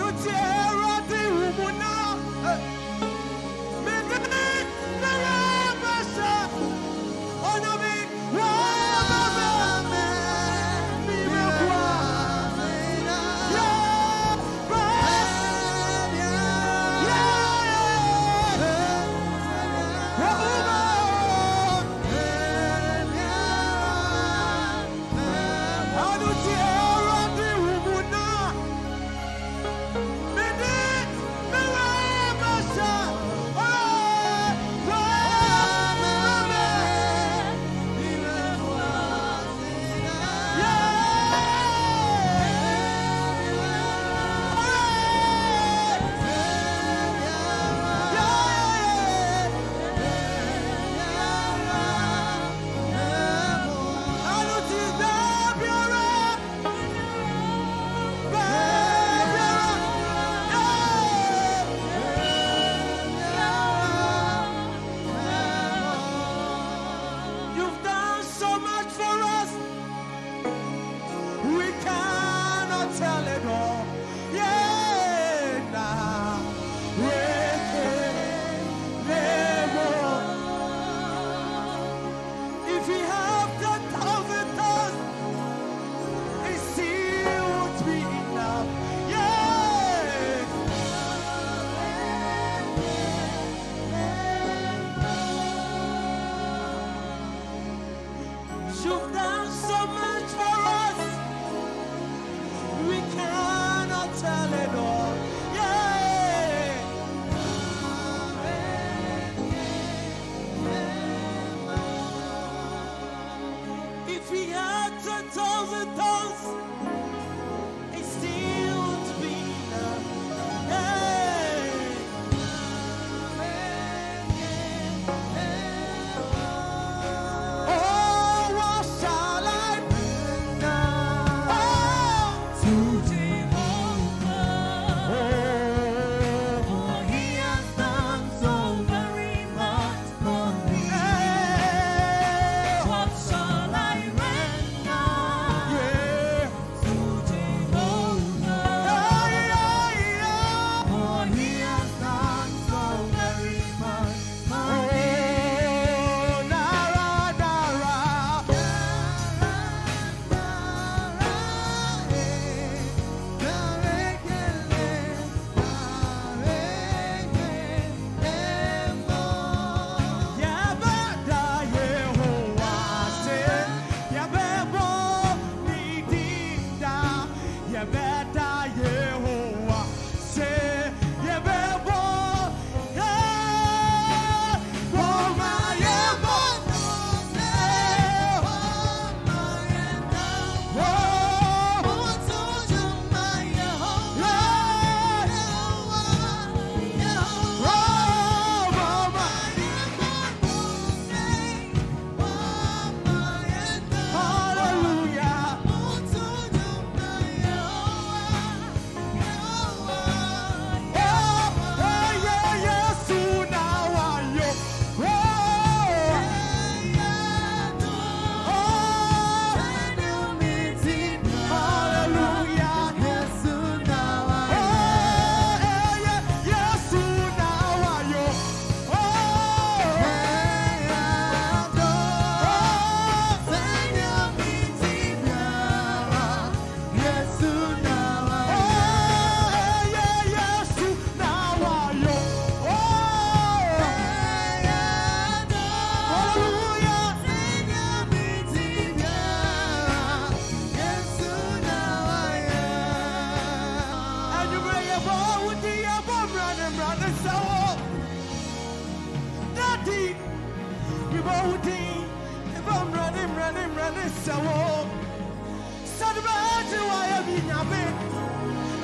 如今。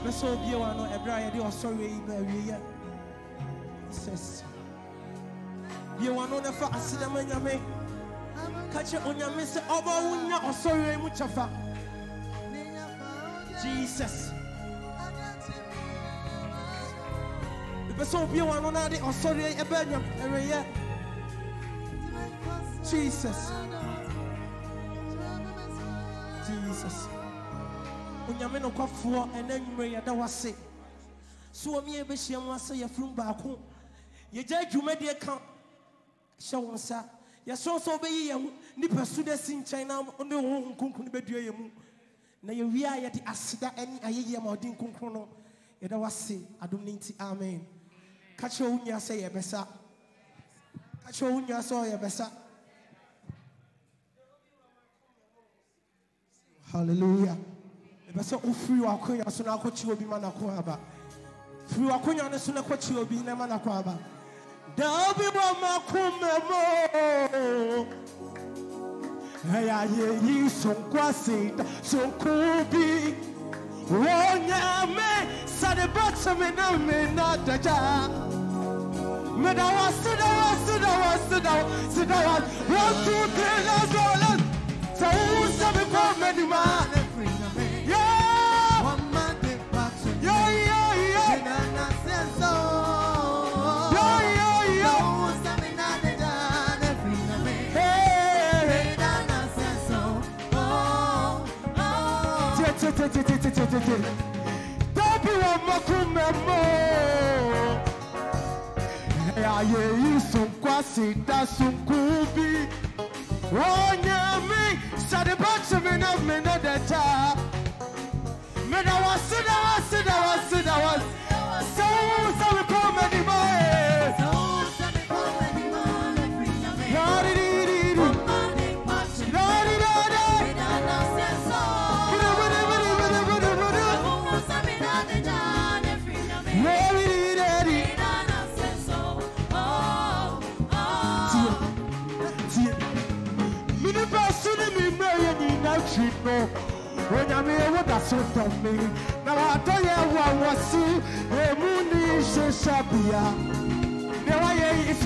Bɛbɛ sɛ obie wa no ɛberɛ a yɛde ɔsɔre yi ba awieyɛ sɛs bie wa no na fa asedama nyame ka kyerɛ onyame sɛ ɔbɔ wo nya ɔsɔre yi mu kyɛfa. Jesus. Bɛbɛ sɛ obie wa no na de ɔsɔre yi ɛbɛ nyam awieɛ jesus. Jesus onyame nokwafoɔ ɛna nnwumere yɛda wase. So wɔ me yɛbɛhyia mu ase yɛfrom baako. Yɛgya adwumadeɛ ka. Hyɛ wo nsa. Yɛsoro sɛ wobɛyi yɛn ho nipa su da si na ne wo ho nkonkron no bɛdua yɛ mu. Na yɛwie a yɛde aseda ne ayɛyɛ ma ɔde nkonkron no yɛda wase. Adom nti amen. Ka kyerɛ wo nua sɛ yɛbɛsa. Ka kyerɛ hallelujah ɛbɛ sɛ wofiri w'akonya so na akɔkye obi ma nako aba. Firi w'akonya no so na kɔkye obi na ma nako aba. Dabi wɔ makoma mu ɛyɛ ayɛyi sonkwase da sonko bi. Wɔnyame sade bɛteme na me na dagya meda wase da wase da wase da wase da wase one two three let's go let's sɛ wowu sɛ mekɔ m'anim a tetetetetetete tẹbi wọn mọkún mẹmọ ayé yìí sunkún àsìdá sunkún bí. Wọn yẹ mí sàdébà tìmí náà mi náà dẹta mi.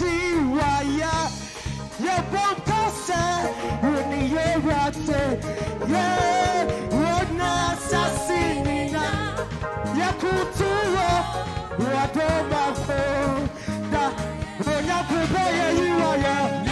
Nigeria yebomkose uniyerate ye wona sasinina yekutuwo wadomako da onyakubeyeyiwaya